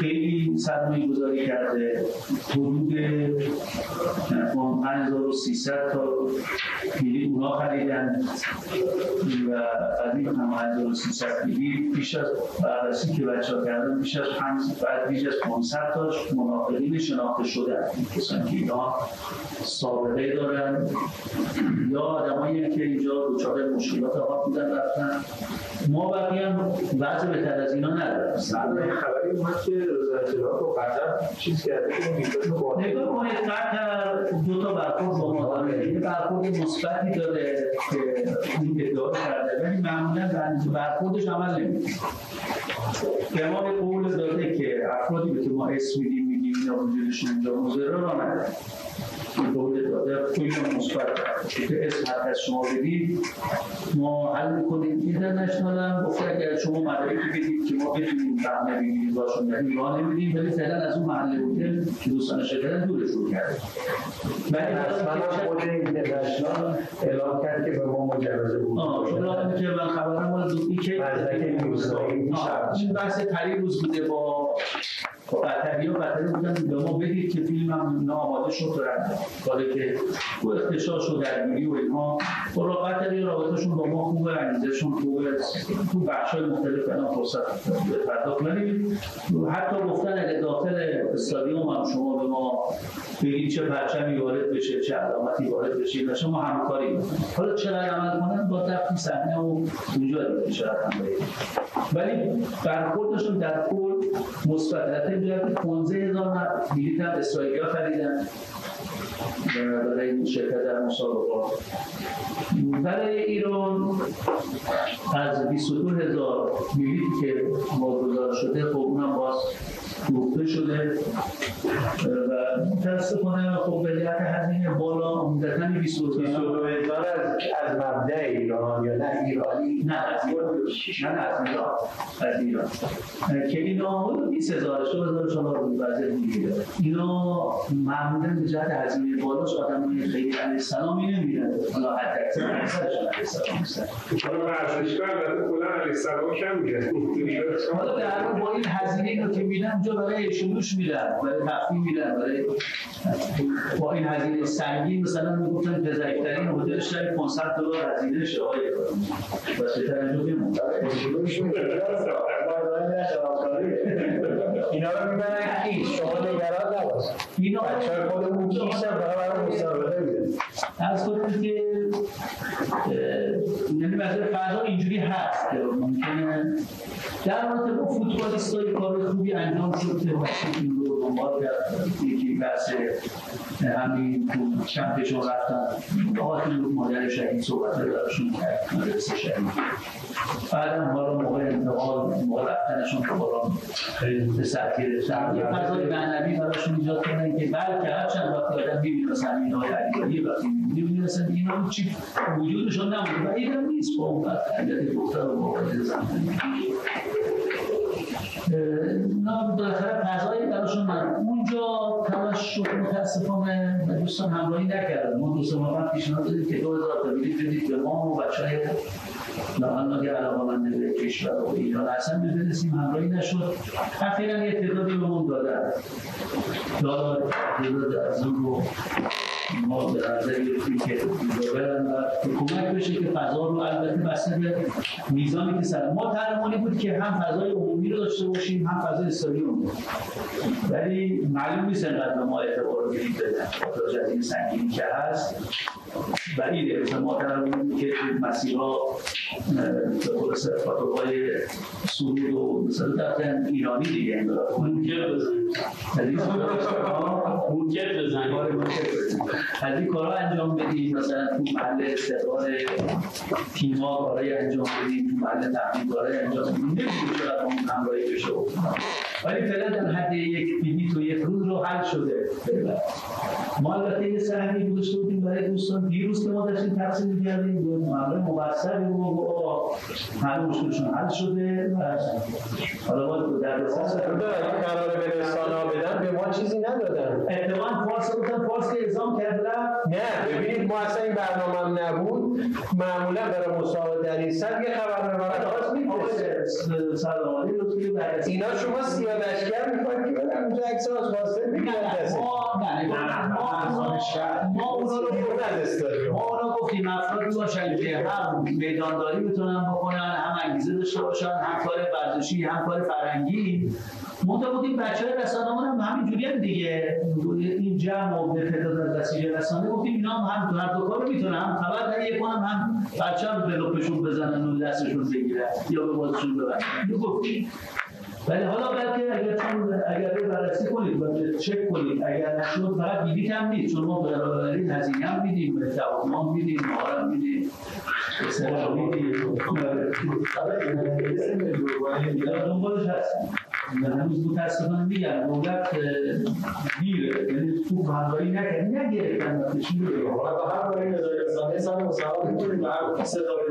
خیلی سرمایه گذاری کرده. حدود 5300 تا کلیپ اونا خریدن. و از این 5300 کلیپ بیش از بررسی که بچه ها کردن بیش از 5 بعد بیش از 500 تاش منافقین شناخته شده. کسانی که اینا سابقه دارن. که اینجا دچار مشکلات آقا بودن رفتن ما بقیه هم وضع بهتر از اینا نداریم. خبری اومد که روز اطلاعات و قطر چیز کرده که نگاه کنید قطر دو تا برخورد با ما داره. یه برخورد مثبتی داره که این ادعا کرده ولی معمولا برخوردش عمل نمی‌کنه. به ما قول داده که افرادی به که ما اسم میدیم اینجا مزره را نداره دولت داده خیلی مثبت که اسم هر از شما بدید ما حل می‌کنیم اینترنشنال هم گفته اگر شما مدارکی بدید که ما بتونیم فهمه بگیریم باشون یعنی ایران نمیدیم ولی فعلا از اون محل هتل که دوستان شکرن دورشون کرده ولی اصلا خود اینترنشنال اعلام کرد که به ما مجوز بود آه شما که من خبرم دوستی که این بحث پری روز بوده با قطری ها قطری بودن به ما بدید که فیلم هم اینا آماده شد دارن کاری که تو اختشاش و درگیری و اینها با قطری رابطهشون با ما خوبه انگیزشون خوبه. تو بخش های مختلف اینا فرصت پرداخت. کنیم حتی گفتن اگه داخل استادیوم هم شما به ما بگید چه پرچمی وارد بشه چه علامتی وارد بشه و شما همکاری حالا چرا عمل کنن؟ با دفتی صحنه و اونجا دیگه شاید هم ولی برخوردشون در کل مثبت اینجا 15 هزار بلیط هم اسرائیلی ها خریدن. برای شرکت در مسابقات. برای ایران از 22 هزار بلیطی که واگذار شده خب اونم باز فروخته شده. و متاسفانه خب هزینه بالا عمدتا 22 هزار از از مبدع ایران یا نه ایرانی؟ نه از ایران. نه از ایران. از ایران. که اینا 20 هزار شو هزار شما وضع دیگه اینا معمولا به جهت هزینه بالاش آدم خیلی علیه السلامی نمیرن حالا حتی اکثر علیه السلام نیستن حالا ورزشگاه البته کلا علیه السلام کم حالا در با این هزینه که میدن اونجا برای شلوش میدن برای تفریح میدن برای با این هزینه سنگین مثلا می‌گفتن بزرگترین هتل شاید 500 دلار هزینه شه آقای بس بهتر میمون اینا رو می‌برن کی؟ شما نگران نباش. اینا بچه‌های خودمون فقط برای مسابقه میدن از خودم که یعنی مثلا فضا اینجوری هست که ممکنه در رابطه با فوتبالیستای کار خوبی انجام شد که این رو دنبال کرد. بحث همین چند پیشون رفتن. آقای مادر شهید صحبت رو براشون کرد مدرسه شهید. بعدم حالا موقع انتقال موقع رفتنشون که بالا به سر گرفتن. یه فضای معنوی براشون ایجاد کنن که بلکه هر چند وقت آدم می‌بینه مثلا این های علیگاهی وقتی می‌بینه مثلا اینا چی وجودشون نمونه و اینم نیست با اون قطعیت دختر و واقعیت زمانی اینا بالاخره فضایی براشون من اونجا تلاش شد متاسفانه دوستان همراهی نکردن ما دوستان ما پیشنهاد دادیم که 2000 تا بلیط بدید به ما و بچه های لاحال که علاقه من به کشور و ایران اصلا بزنسیم همراهی نشد. اخیرا یه تعدادی به من دادن دادن تعداد از اون رو ما به که کمک بشه که فضا رو البته بسته به میزانی که سر ما ترمانی بود که هم فضای عمومی رو داشته باشیم هم فضای استادیوم ولی معلوم نیست انقدر ما اعتبار بدیم بدن از این سنگینی که هست. بعیده مثلا ما ترمانی که مسیرها به قول های سرود و مثلا ایرانی دیگه منکر بزنید منکر بزنید از این کارا انجام بدیم مثلا تو محل استقرار تیما کارهای انجام بدیم تو محل تحقیق کارهای انجام بدیم. نمی‌دونم چقدر اون همراهی بشه. ولی فعلا در حد یک بیبی تو یک روز رو حل شده. ما البته یه سهمی گذاشته بودیم برای دوستان. دیروز که ما داشتیم تقسیم کردیم به معامله مبصر و همه مشکلشون حل شده. و حالا ما در اساس قرار به رسانه بدن به ما چیزی ندادن. اتفاقا فارس گفتن فارس که اعزام کرد رفت نه ببینید ما اصلا این برنامه نبود. معمولا برای مسابقه در این سطح یه خبرنگار خواست میفرسته سلام علیکم. اینا شما سیاه لشکر می‌خواید که برن اونجا عکس از خواسته می‌گیرن دسته ما اونا رو ما اونا گفتیم افرادی باشن که هم میدانداری می‌تونن بکنن هم انگیزه داشته باشن هم کار ورزشی هم کار فرهنگی. منتها بودیم بچه های رسانه هم همینجوری هم دیگه. این جمع و به تعداد از وسیله رسانه گفتیم اینا هم هم هر دو کار می‌تونن. هم خبر تهیه کنن هم بچه هم به لپشون بزنن و دستشون بگیرن یا به بازشون ببرن گفتیم. ولی حالا بلکه اگر چون اگر رو بررسی کنید و چک کنید اگر نشد فقط بلیط هم نیست چون ما بنابراین هزینه هم میدیم دوام هم میدیم مهار هم میدیم. دنبالش هستیم هنوز متاسفانه میگم دولت دیره یعنی خوب همراهی نکرد. نگرفتن وقتی چی رو حالا به هر باره که رسانه سر مصاحبه می‌کنیم. به هر سه داره